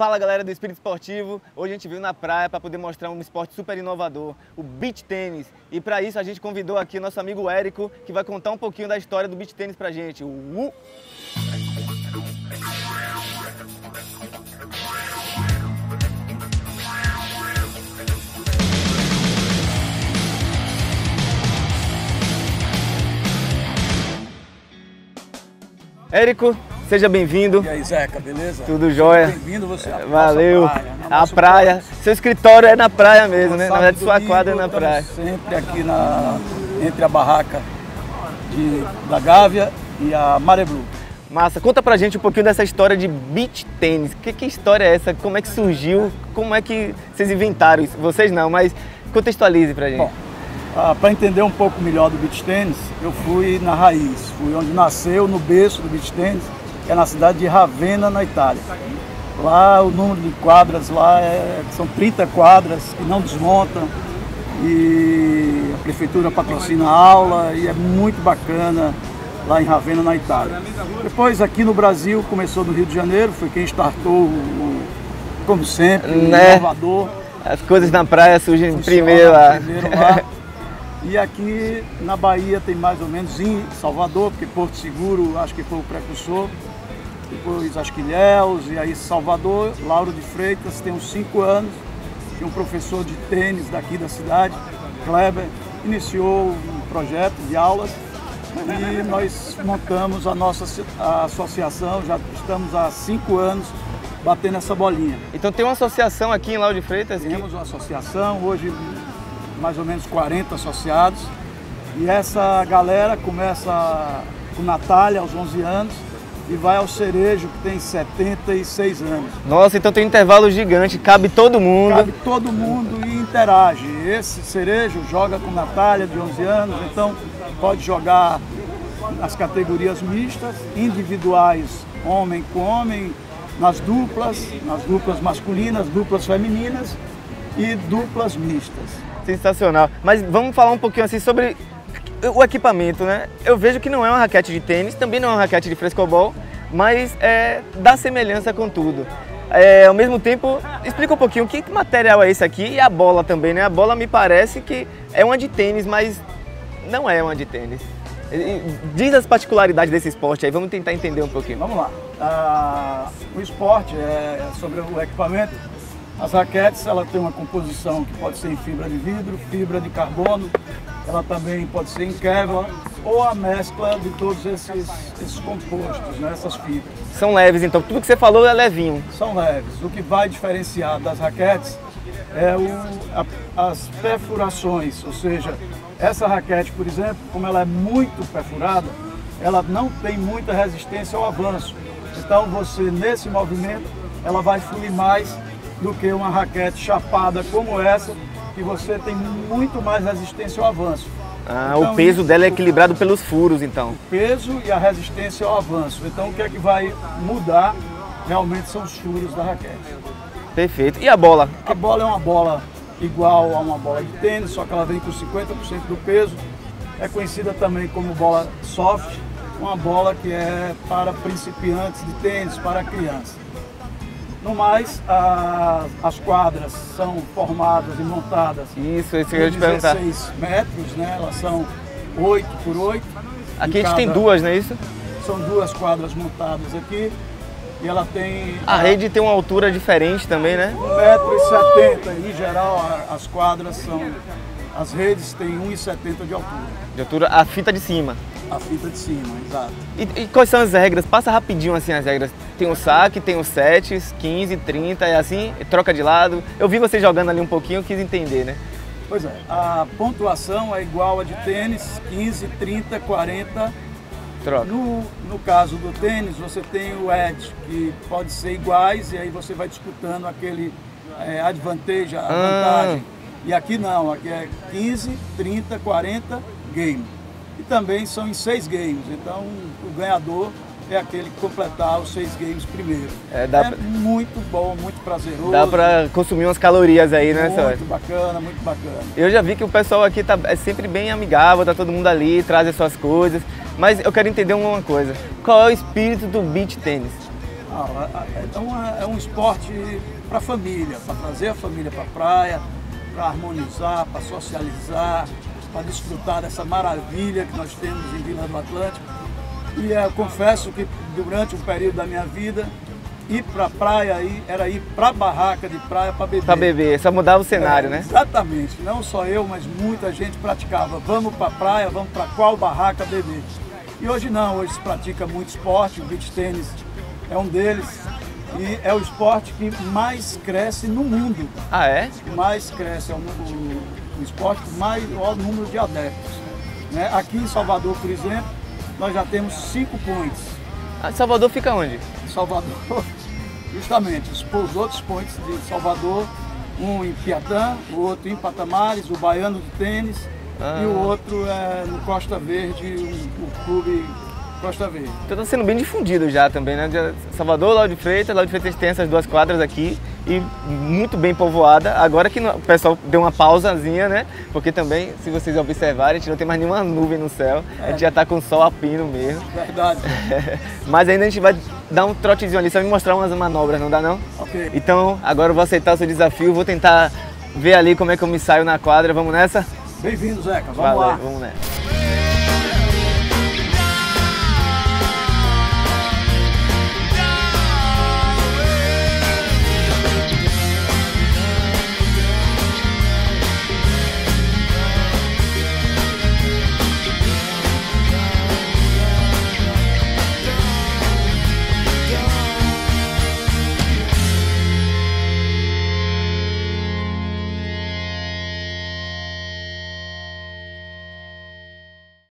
Fala galera do Espírito Esportivo, hoje a gente veio na praia para poder mostrar um esporte super inovador, o beach tênis. E para isso a gente convidou aqui o nosso amigo Érico, que vai contar um pouquinho da história do beach tênis pra gente. Uh! Érico, Seja bem-vindo. E aí, Zeca, beleza? Tudo jóia? Bem-vindo você à Valeu. praia. A praia. Seu escritório é na praia mesmo, né? Na verdade, sua quadra é na praia. Sempre aqui na, entre a barraca de, da Gávea e a Maré Blue. Massa, conta pra gente um pouquinho dessa história de beach tênis. Que, que história é essa? Como é que surgiu? Como é que vocês inventaram isso? Vocês não, mas contextualize pra gente. Bom, ah, para entender um pouco melhor do beach tênis, eu fui na raiz, fui onde nasceu, no berço do beach tênis é na cidade de Ravenna, na Itália. Lá o número de quadras lá é, são 30 quadras que não desmontam e a prefeitura patrocina a aula e é muito bacana lá em Ravenna, na Itália. Depois aqui no Brasil, começou no Rio de Janeiro, foi quem startou, o, como sempre, né? inovador. As coisas na praia surgem primeiro lá. Primeiro lá. E aqui na Bahia tem mais ou menos em Salvador, porque Porto Seguro acho que foi o precursor depois Asquilhéus, e aí Salvador, Lauro de Freitas, tem uns cinco anos, e um professor de tênis daqui da cidade, Kleber, iniciou um projeto de aulas e nós montamos a nossa associação, já estamos há cinco anos batendo essa bolinha. Então tem uma associação aqui em Lauro de Freitas? Temos uma associação, hoje mais ou menos 40 associados, e essa galera começa com Natália aos 11 anos, e vai ao Cerejo, que tem 76 anos. Nossa, então tem um intervalo gigante, cabe todo mundo. Cabe todo mundo e interage. Esse Cerejo joga com Natália, de 11 anos, então pode jogar nas categorias mistas, individuais, homem com homem, nas duplas, nas duplas masculinas, duplas femininas e duplas mistas. Sensacional. Mas vamos falar um pouquinho assim sobre o equipamento, né? Eu vejo que não é uma raquete de tênis, também não é uma raquete de frescobol, mas é, dá semelhança com tudo. É, ao mesmo tempo, explica um pouquinho que material é esse aqui e a bola também, né? A bola me parece que é uma de tênis, mas não é uma de tênis. Diz as particularidades desse esporte aí, vamos tentar entender um pouquinho. Vamos lá. Ah, o esporte é sobre o equipamento. As raquetes, ela tem uma composição que pode ser em fibra de vidro, fibra de carbono, ela também pode ser em Kevlar ou a mescla de todos esses, esses compostos, né, essas fibras. São leves, então tudo que você falou é levinho. São leves. O que vai diferenciar das raquetes é o, a, as perfurações, ou seja, essa raquete, por exemplo, como ela é muito perfurada, ela não tem muita resistência ao avanço. Então você, nesse movimento, ela vai fluir mais do que uma raquete chapada como essa, que você tem muito mais resistência ao avanço. Ah, então, o peso dela é equilibrado pelos furos, então. O peso e a resistência ao avanço. Então, o que é que vai mudar realmente são os furos da raquete. Perfeito. E a bola? A bola é uma bola igual a uma bola de tênis, só que ela vem com 50% do peso. É conhecida também como bola soft, uma bola que é para principiantes de tênis, para crianças. No mais, a, as quadras são formadas e montadas. Isso, isso que eu ia te perguntar. 16 metros, né? Elas são 8 por 8. Aqui a gente tem duas, não é isso? São duas quadras montadas aqui. E ela tem. A, a rede tem uma altura diferente também, né? 1,70m. Em geral, as quadras são. As redes têm 1,70m de altura. De altura, a fita de cima. A fita de cima, exato. E, e, quais são as regras? Passa rapidinho assim as regras. Tem o saque, tem os sets, 15, 30, é assim, troca de lado. Eu vi você jogando ali um pouquinho, quis entender, né? Pois é, a pontuação é igual a de tênis, 15, 30, 40. Troca. No, no caso do tênis, você tem o edge, que pode ser iguais, e aí você vai disputando aquele é, advantage, a ah. vantagem. E aqui não, aqui é 15, 30, 40, game e também são em seis games. Então o ganhador é aquele que completar os seis games primeiro. É, é pra... muito bom, muito prazeroso. Dá para consumir umas calorias aí, né, Muito Muito bacana, muito bacana. Eu já vi que o pessoal aqui tá, é sempre bem amigável, tá todo mundo ali, traz as suas coisas. Mas eu quero entender uma coisa. Qual é o espírito do beach tênis? Ah, é, uma, é um esporte para a família, para trazer a família para a praia, para harmonizar, para socializar, para desfrutar dessa maravilha que nós temos em Vila do Atlântico. E eu confesso que durante um período da minha vida, ir para a praia aí era ir para a barraca de praia para beber. Para beber, só mudava o cenário, é, né? Exatamente. Não só eu, mas muita gente praticava. Vamos para a praia, vamos para qual barraca beber. E hoje não, hoje se pratica muito esporte, o beach tênis é um deles. E é o esporte que mais cresce no mundo. Ah, é? Mais cresce, é o, o, o esporte com maior número de adeptos. Né? Aqui em Salvador, por exemplo, nós já temos cinco points. Ah, Salvador fica onde? Salvador, justamente, os, os outros points de Salvador, um em Piatã, o outro em Patamares, o Baiano do Tênis, ah. e o outro é no Costa Verde, o, o clube Costa Verde. Então está sendo bem difundido já também, né? Salvador, Lauro de Freitas, Lauro de Freitas tem essas duas quadras aqui e muito bem povoada. Agora que o pessoal deu uma pausazinha, né? Porque também, se vocês observarem, a gente não tem mais nenhuma nuvem no céu. É. A gente já está com sol a pino mesmo. Verdade. Mas ainda a gente vai dar um trotezinho ali, só me mostrar umas manobras, não dá não? Ok. Então, agora eu vou aceitar o seu desafio, vou tentar ver ali como é que eu me saio na quadra. Vamos nessa? Bem-vindo, Zeca. Vamos Valeu, lá. Vamos nessa.